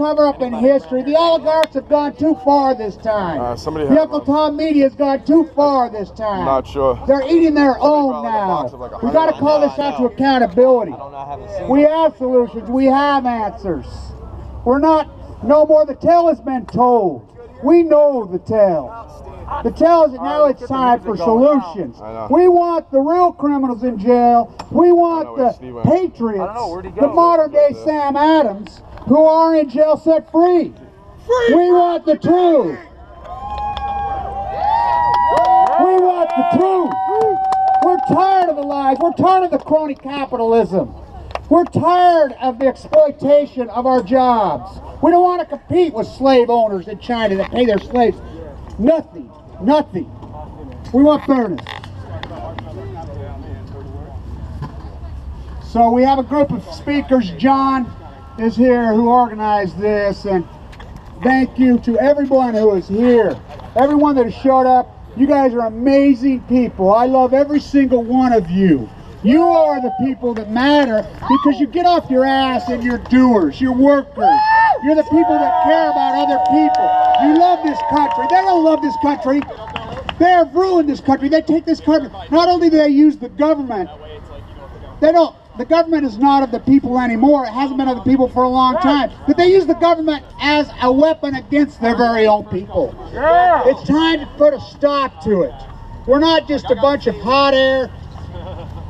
cover up in history. The oligarchs have gone too far this time. Uh, somebody the Uncle. Tom media has gone too far this time. Not sure. They're eating their own brought like a box now. like We got to call this out to accountability. We have solutions. We have answers. We're not no more. The tale has been told. We know the tale. The tale is that now let's it's time for solutions. We want the real criminals in jail. We want the patriots, I don't know, where'd he the modern day Sam Adams, who are in jail set free. free. We want the truth. We want the truth. We're tired of the lies. We're tired of the crony capitalism. We're tired of the exploitation of our jobs. We don't want to compete with slave owners in China that pay their slaves nothing, nothing. We want fairness. So we have a group of speakers. John is here who organized this, and thank you to everyone who is here, everyone that has showed up. You guys are amazing people. I love every single one of you. You are the people that matter because you get off your ass and you're doers, you're workers. You're the people that care about other people. You love this country. They don't love this country. They have ruined this country. They take this country. Not only do they use the government, they don't. The government is not of the people anymore. It hasn't been of the people for a long time. But they use the government as a weapon against their very own people. It's time to put a stop to it. We're not just a bunch of hot air.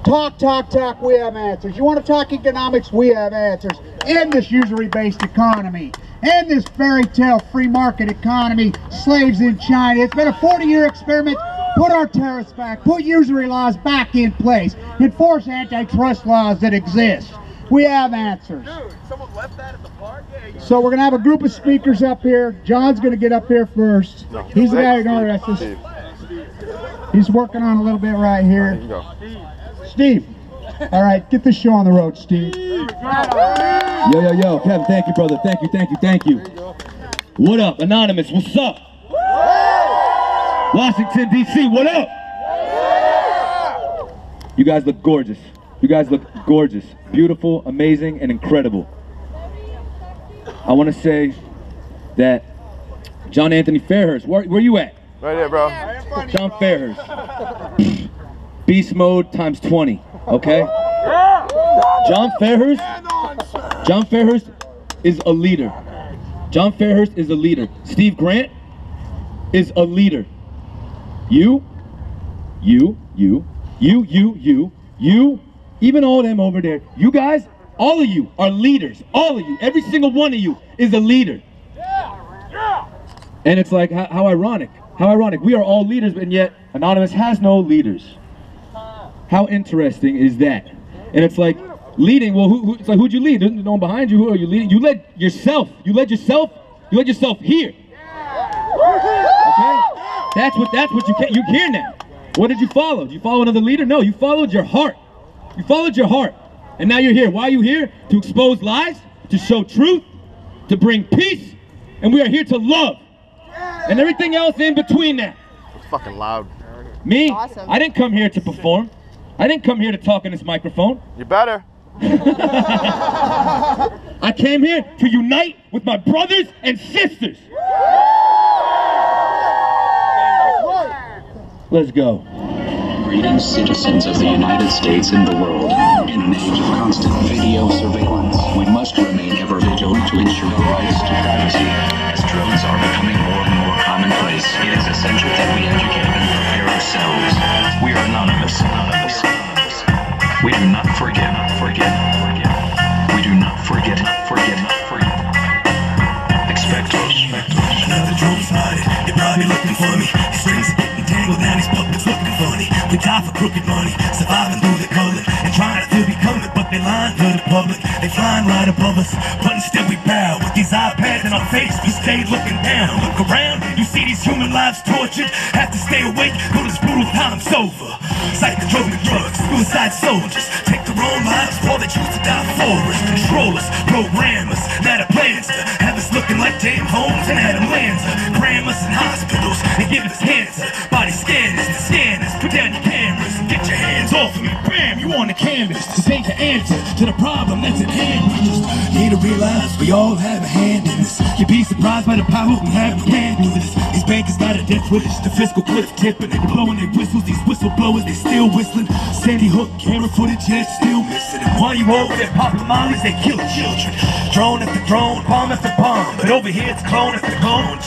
Talk, talk, talk, we have answers. You want to talk economics? We have answers. In this usury-based economy, in this fairy tale free market economy, slaves in China. It's been a 40-year experiment. Put our tariffs back. Put usury laws back in place. Enforce antitrust laws that exist. We have answers. Someone left that at the park? Yeah, So we're gonna have a group of speakers up here. John's gonna get up here first. He's the guy who knows us. Steve, He's working on a little bit right here here. you go. Steve. All right, get the show on the road, Steve. Yo, yo, yo, Kevin, thank you, brother. Thank you, thank you, thank you. What up, Anonymous? What's up? Washington, D.C., what up? You guys look gorgeous. You guys look gorgeous. Beautiful, amazing, and incredible. I want to say that John Anthony Fairhurst, where, where you at? Right here, bro. John Fairhurst. Beast mode times 20, okay? John Fairhurst, John Fairhurst is a leader. John Fairhurst is a leader. Steve Grant is a leader. You, you, you, you, you, you, you, even all them over there, you guys, all of you are leaders. All of you, every single one of you is a leader. Yeah, yeah. And it's like, how, how ironic. How ironic. We are all leaders, and yet Anonymous has no leaders. How interesting is that? And it's like, leading, well, who, who, it's like, who'd you lead? There's no one behind you. Who are you leading? You led yourself. You led yourself. You led yourself here. Okay? That's what, that's what you can you hear now. What did you follow? Did you follow another leader? No, you followed your heart. You followed your heart. And now you're here. Why are you here? To expose lies, to show truth, to bring peace, and we are here to love. And everything else in between that. It's fucking loud. Me, Awesome. I didn't come here to perform. I didn't come here to talk in this microphone. You better. I came here to unite with my brothers and sisters. Let's go. Greetings, citizens of the United States and the world. In an age of constant video surveillance, we must remain ever vigilant to ensure the rights to privacy. As drones are becoming more and more commonplace, it is essential that we educate and prepare ourselves. We are anonymous, anonymous, anonymous. We do not forget, forget, forget. We do not forget, forget, forget. Expect us, expect us. Another drone spotted. They probably looking for me. These strings for crooked money, surviving through the color and trying to become it, but they lying to the public. They flying right above us, but instead we bow with these iPads in our face. We stay looking down. Look around, you see these human lives tortured. Have to stay awake till this brutal time's over. Psychotropic drugs, suicide soldiers take their own lives while they choose to die for us. Control us, program us. Now the plans to have us looking like James Holmes and Adam Lanza. Cram canvas. This ain't the answer to the problem that's at hand. We just need to realize we all have a hand in this You'd be surprised by the power we have plan do this. These bankers not a death wish. The fiscal cliff tipping. They're blowing their whistles. These whistleblowers, they still whistling. Sandy Hook camera footage, it's still missing. And while you over there popping mollies, they kill children. Drone after drone, bomb after bomb. But over here it's clone after clone.